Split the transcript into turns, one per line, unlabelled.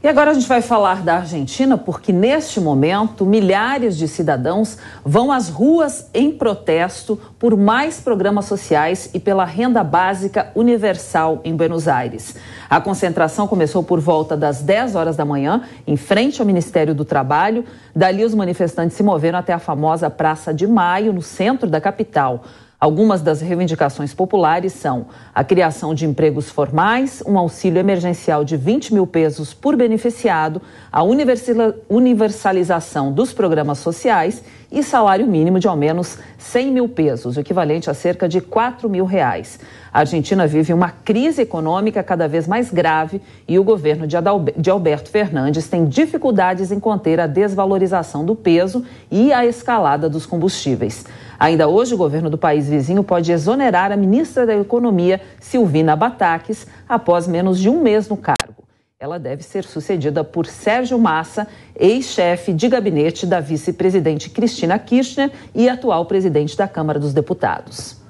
E agora a gente vai falar da Argentina, porque neste momento milhares de cidadãos vão às ruas em protesto por mais programas sociais e pela renda básica universal em Buenos Aires. A concentração começou por volta das 10 horas da manhã, em frente ao Ministério do Trabalho. Dali, os manifestantes se moveram até a famosa Praça de Maio, no centro da capital. Algumas das reivindicações populares são a criação de empregos formais, um auxílio emergencial de 20 mil pesos por beneficiado, a universalização dos programas sociais e salário mínimo de ao menos 100 mil pesos, o equivalente a cerca de 4 mil reais. A Argentina vive uma crise econômica cada vez mais grave e o governo de Alberto Fernandes tem dificuldades em conter a desvalorização do peso e a escalada dos combustíveis. Ainda hoje, o governo do país vizinho pode exonerar a ministra da Economia, Silvina Bataques, após menos de um mês no cargo. Ela deve ser sucedida por Sérgio Massa, ex-chefe de gabinete da vice-presidente Cristina Kirchner e atual presidente da Câmara dos Deputados.